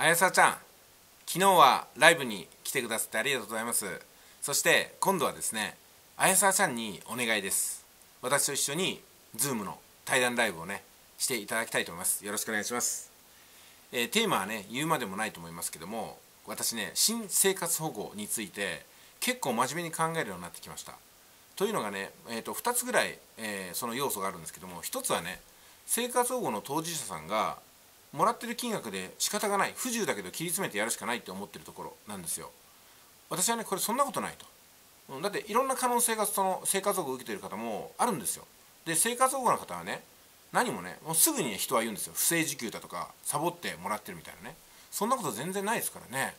あやさちゃん昨日はライブに来てくださってありがとうございます。そして今度はですねあやさちゃんにお願いです。私と一緒に Zoom の対談ライブをねしていただきたいと思います。よろしくお願いします、えーテーマはね言うまでもないと思いますけども私ね新生活保護について結構真面目に考えるようになってきました。というのがね、えー、と2つぐらい、えーその要素があるんですけども1つはね生活保護の当事者さんがもらってる金額で仕方がない不自由だけど切り詰めてやるしかないって思ってるところなんですよ。私はねこれそんなことないと。うんだっていろんな可能性がその生活保護を受けてる方もあるんですよ。で生活保護の方はね何もねもうすぐにね人は言うんですよ。不正受給だとかサボってもらってるみたいなね。そんなこと全然ないですからね。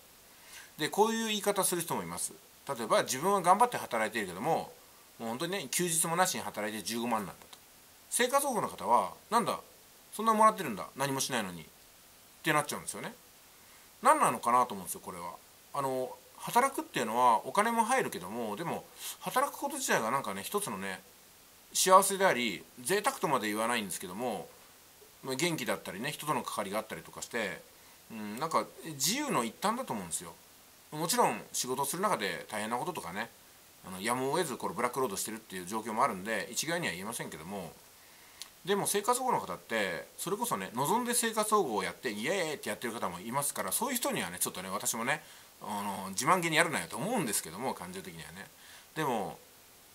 でこういう言い方する人もいます。例えば自分は頑張って働いているけどももう本当にね休日もなしに働いて15万なんだと。生活保護の方はなんだそんなもらってるんだ。何もしないのに。ってなっちゃうんですよね。何なのかなと思うんですよこれは。あの働くっていうのはお金も入るけどもでも働くこと自体がなんかね一つのね幸せであり贅沢とまで言わないんですけども元気だったりね人との関わりがあったりとかして、うん、なんか自由の一端だと思うんですよ。もちろん仕事をする中で大変なこととかねあのやむを得ずこれブラックロードしてるっていう状況もあるんで一概には言えませんけどもでも生活保護の方ってそれこそね望んで生活保護をやってイエーイってやってる方もいますからそういう人にはねちょっとね私もねあの自慢げにやるなよと思うんですけども感情的にはね。でも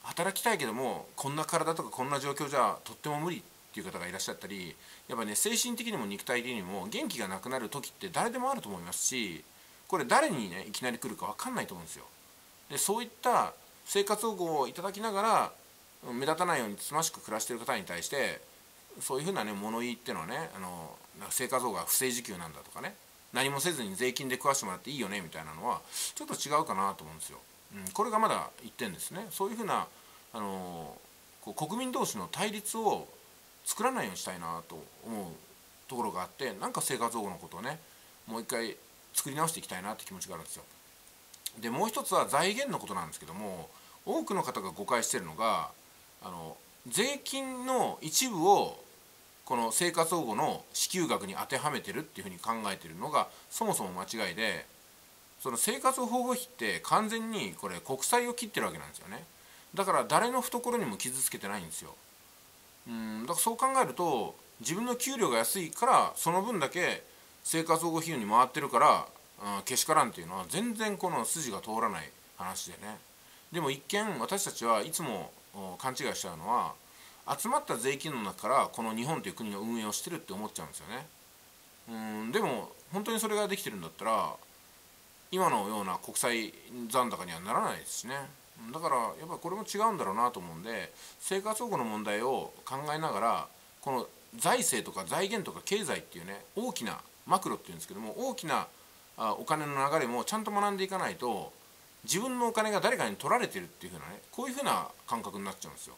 働きたいけどもこんな体とかこんな状況じゃとっても無理っていう方がいらっしゃったりやっぱね精神的にも肉体的にも元気がなくなる時って誰でもあると思いますしこれ誰にねいきなり来るか分かんないと思うんですよ。でそういった生活保護をいただきながら目立たないようにつましく暮らしてる方に対してそういうふうなね物言いっていうのはねあの生活保護が不正受給なんだとかね何もせずに税金で食わしてもらっていいよねみたいなのはちょっと違うかなと思うんですよ。うん、これがまだ1点ですねそういうふうなあのこう国民同士の対立を作らないようにしたいなと思うところがあってなんか生活保護のことをねもう一回作り直していきたいなって気持ちがあるんですよ。でもう一つは財源のことなんですけども多くの方が誤解してるのがあの税金の一部をこの生活保護の支給額に当てはめてるっていうふうに考えてるのがそもそも間違いでその生活保護費って完全にこれ国債を切ってるわけなんですよね。だから誰の懐にも傷つけてないんですよ。うんだからそう考えると自分の給料が安いからその分だけ生活保護費用に回ってるから、うん、けしからんっていうのは全然この筋が通らない話でね。でも一見私たちはいつも勘違いしちゃうのは集まった税金の中からこの日本という国の運営をしてるって思っちゃうんですよねうんでも本当にそれができてるんだったら今のような国際残高にはならないですしねだからやっぱりこれも違うんだろうなと思うんで生活保護の問題を考えながらこの財政とか財源とか経済っていうね大きなマクロっていうんですけども大きなあお金の流れもちゃんと学んでいかないと自分のお金が誰かに取られてるっていう風なねこういう風な感覚になっちゃうんですよ。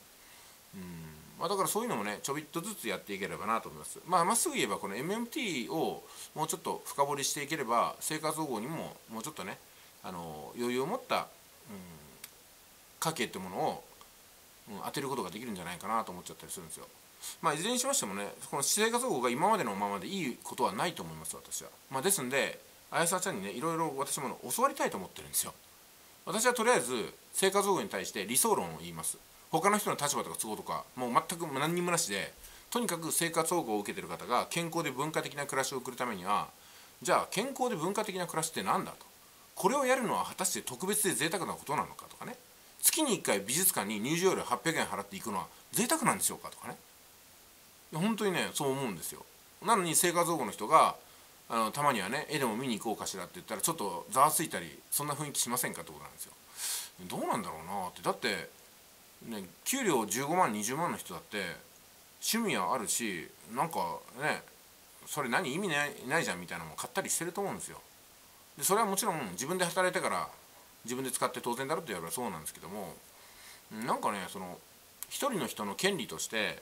うんまあ、だからそういうのもねちょびっとずつやっていければなと思います。まあまっすぐ言えばこの MMT をもうちょっと深掘りしていければ生活保護にももうちょっとねあの余裕を持った、うん、家計ってものを、うん、当てることができるんじゃないかなと思っちゃったりするんですよ。まあ、いずれにしましてもねこの生活保護が今までのままでいいことはないと思います私は。まあ、ですんであやさちゃんにねいろいろ私も教わりたいと思ってるんですよ。私はとりあえず生活保護に対して理想論を言います他の人の立場とか都合とかもう全く何にもなしでとにかく生活保護を受けてる方が健康で文化的な暮らしを送るためにはじゃあ健康で文化的な暮らしって何だと。これをやるのは果たして特別で贅沢なことなのかとかね。月に1回美術館に入場料800円払っていくのは贅沢なんでしょうかとかね。本当にねそう思うんですよ。なのに生活保護の人があのたまにはね絵でも見に行こうかしらって言ったらちょっとざわついたりそんな雰囲気しませんかってことなんですよ。どうなんだろうなって。だってね給料15万20万の人だって趣味はあるしなんかねそれ何意味ないないじゃんみたいなのも買ったりしてると思うんですよ。でそれはもちろん自分で働いてから自分で使って当然だろって言えばそうなんですけどもなんかねその一人の人の権利として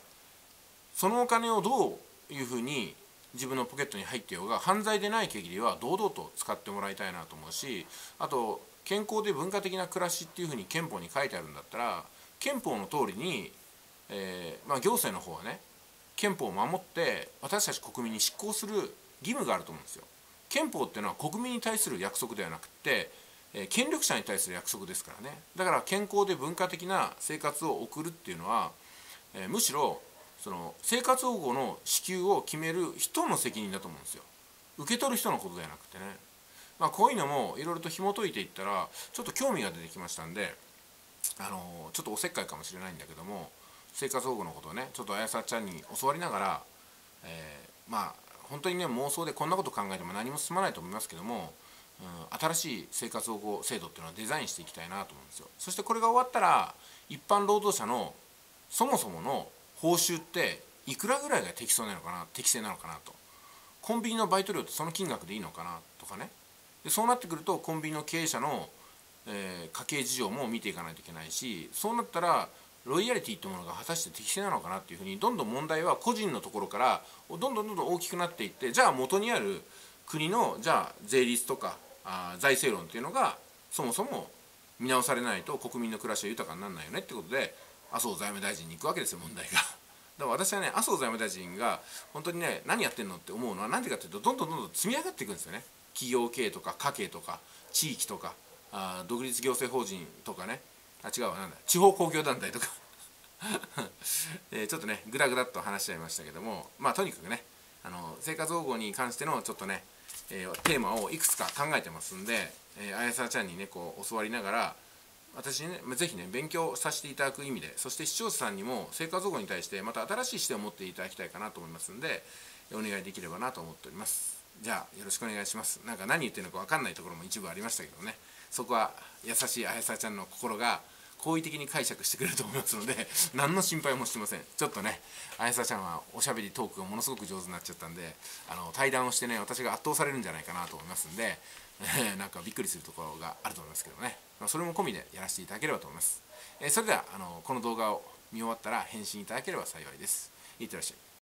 そのお金をどういうふうに自分のポケットに入ってようが犯罪でない限りは堂々と使ってもらいたいなと思うしあと健康で文化的な暮らしっていうふうに憲法に書いてあるんだったら憲法の通りに、えーまあ、行政の方はね憲法を守って私たち国民に執行する義務があると思うんですよ。憲法っていうのは国民に対する約束ではなくて、えー、権力者に対する約束ですからね。だから健康で文化的な生活を送るっていうのは、えー、むしろその生活保護の支給を決める人の責任だと思うんですよ。受け取る人のことではなくてね。まあこういうのもいろいろと紐解いていったらちょっと興味が出てきましたんであのちょっとおせっかいかもしれないんだけども生活保護のことをねちょっとあやさちゃんに教わりながら、えー、まあ本当にね妄想でこんなこと考えても何も進まないと思いますけども、うん、新しい生活保護制度っていうのはデザインしていきたいなと思うんですよ。そしてこれが終わったら一般労働者のそもそもの報酬っていくらぐらいが適正なのかな適正なのかなと。コンビニのバイト料ってその金額でいいのかなとかね。でそうなってくるとコンビニの経営者の、えー、家計事情も見ていかないといけないしそうなったらロイヤリティっていうものが果たして適正なのかなっていうふうにどんどん問題は個人のところからどんどんどんどん大きくなっていってじゃあ元にある国のじゃあ税率とかあ財政論っていうのがそもそも見直されないと国民の暮らしは豊かにならないよねってことで麻生財務大臣に行くわけですよ問題が。だから私はね麻生財務大臣が本当にね何やってんのって思うのは何でかっていうとどんどんどんどん積み上がっていくんですよね企業経営とか家計とか地域とかあ独立行政法人とかね。あ違うなんだ。地方公共団体とか。えちょっとねぐだぐだっと話しちゃいましたけども。まあとにかくねあの生活保護に関してのちょっとね、えー、テーマをいくつか考えてますんで、えー、あやさちゃんにねこう教わりながら私にねぜひね勉強させていただく意味でそして視聴者さんにも生活保護に対してまた新しい視点を持っていただきたいかなと思いますんでお願いできればなと思っております。じゃあよろしくお願いします。なんか何言ってるのか分かんないところも一部ありましたけどね。そこは優しいあやさちゃんの心が好意的に解釈してくれると思いますので 何の心配もしてません。ちょっとねあやさちゃんはおしゃべりトークがものすごく上手になっちゃったんであの対談をしてね私が圧倒されるんじゃないかなと思いますんで、え、なんかびっくりするところがあると思いますけどね。まそれも込みでやらせていただければと思います、えー、それではあのこの動画を見終わったら返信いただければ幸いです。いってらっしゃい。